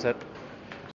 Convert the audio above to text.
That's it.